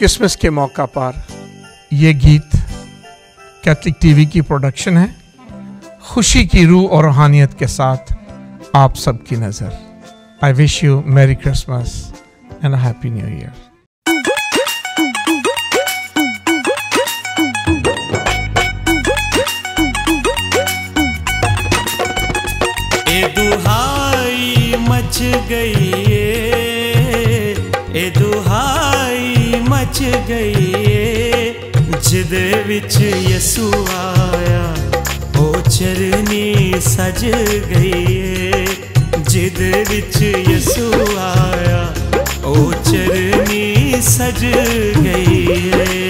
Christmas के मौका पर। ये गीत कैथलिक टीवी की प्रोडक्शन है। खुशी की रूह और रूहानियत के साथ आप सबकी नज़र। I wish you merry Christmas and happy new year दुहाई मच गई ए दुहाई मच गई जिद विच यसु आया। ओ चरनी सज गई जिद विच यसु आया। ओ चरनी सज गई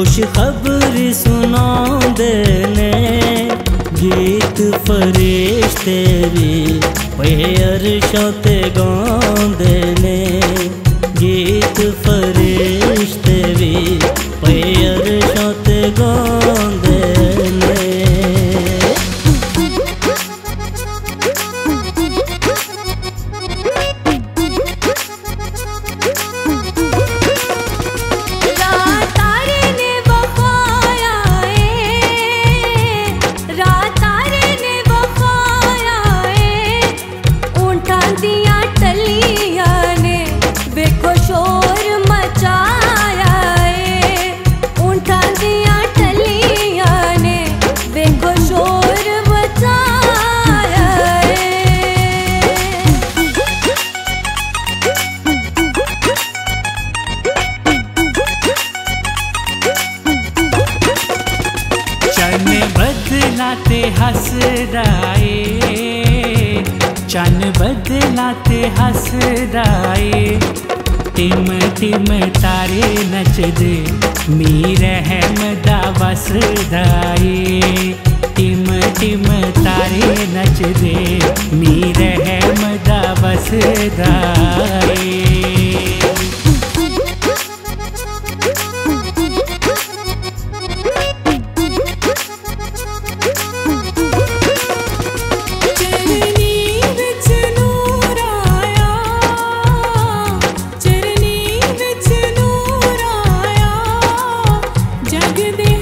खुश खबर सुना देने गीत फरिश्ते भी पे अरशा ते गांदे बदलाते हसराए चन बदलाते हसराए टिम टिम तारे नचदे, मीर अहमदा वसदाए टिम टिम तारे नचदे, मीर अहमदा वसदाए give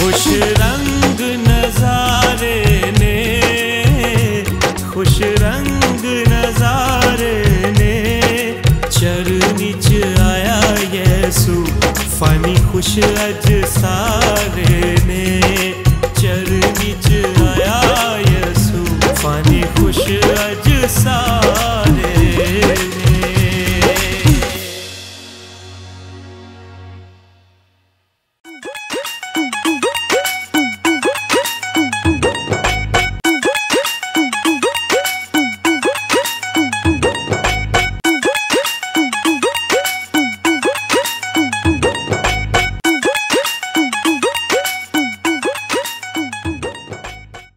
खुश रंग नजारे ने, खुश रंग नजारे ने। चरनी च आया यसु फनी खुश अज सारे ने। चरनी च